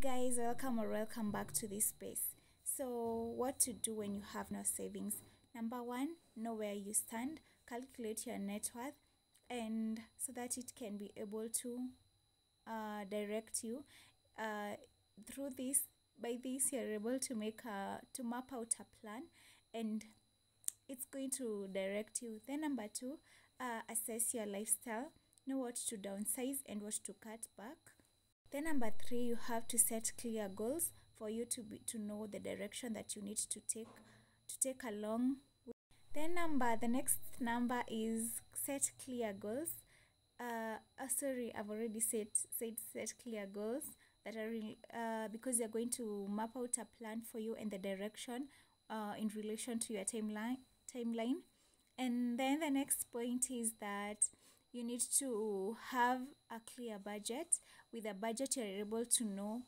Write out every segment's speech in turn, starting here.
guys welcome or welcome back to this space. So what to do when you have no savings? Number one know where you stand calculate your net worth and so that it can be able to uh, direct you uh, through this by this you're able to make a to map out a plan and it's going to direct you. Then number two uh, assess your lifestyle know what to downsize and what to cut back then number three you have to set clear goals for you to be to know the direction that you need to take to take along then number the next number is set clear goals. Uh, uh sorry i've already said said set clear goals that are uh, because you're going to map out a plan for you and the direction uh, in relation to your timeline timeline. And then the next point is that you need to have a clear budget with a budget you're able to know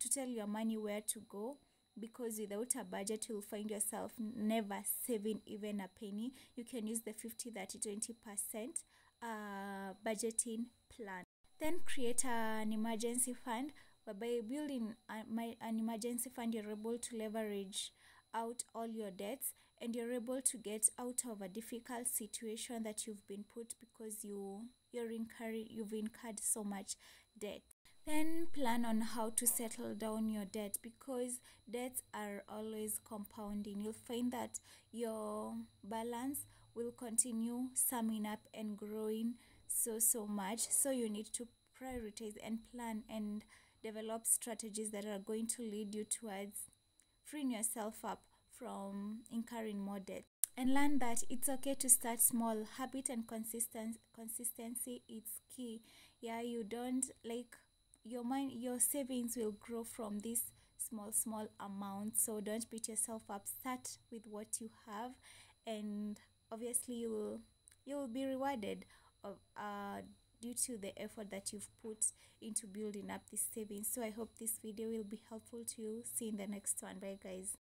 to tell your money where to go because without a budget you'll find yourself never saving even a penny. You can use the 50 30 20 percent uh, budgeting plan. Then create an emergency fund whereby building a, my, an emergency fund you're able to leverage out all your debts and you're able to get out of a difficult situation that you've been put because you you're incurring you've incurred so much debt. Then plan on how to settle down your debt because debts are always compounding. You'll find that your balance will continue summing up and growing so so much. So you need to prioritize and plan and develop strategies that are going to lead you towards freeing yourself up from incurring more debt and learn that it's okay to start small. Habit and consistent consistency it's key. Yeah you don't like your mind your savings will grow from this small small amount. So don't beat yourself up. Start with what you have and obviously you will you will be rewarded. Of uh to the effort that you've put into building up this savings. So i hope this video will be helpful to you. See you in the next one. Bye guys